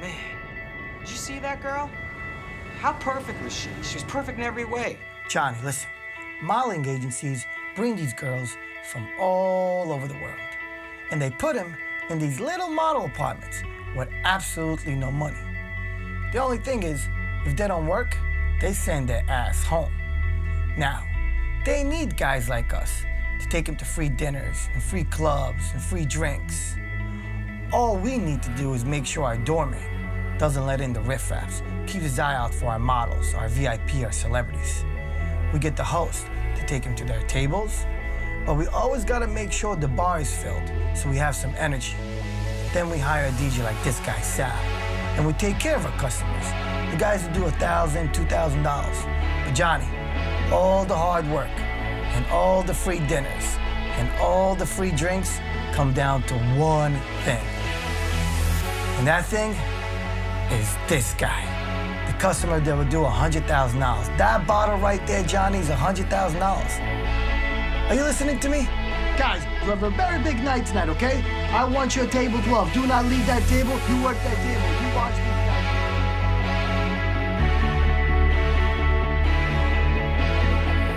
Man, did you see that girl? How perfect was she? She was perfect in every way. Johnny, listen. Modeling agencies bring these girls from all over the world, and they put them in these little model apartments with absolutely no money. The only thing is, if they don't work, they send their ass home. Now, they need guys like us to take them to free dinners and free clubs and free drinks. All we need to do is make sure our doorman doesn't let in the riffraffs, keeps his eye out for our models, our VIP, our celebrities. We get the host to take him to their tables, but we always gotta make sure the bar is filled so we have some energy. Then we hire a DJ like this guy, Sal, and we take care of our customers. The guys who do a thousand, two thousand dollars. But Johnny, all the hard work and all the free dinners and all the free drinks come down to one thing. And that thing is this guy. The customer that would do $100,000. That bottle right there, Johnny, is $100,000. Are you listening to me? Guys, you have a very big night tonight, okay? I want your table glove. Do not leave that table. You work that table.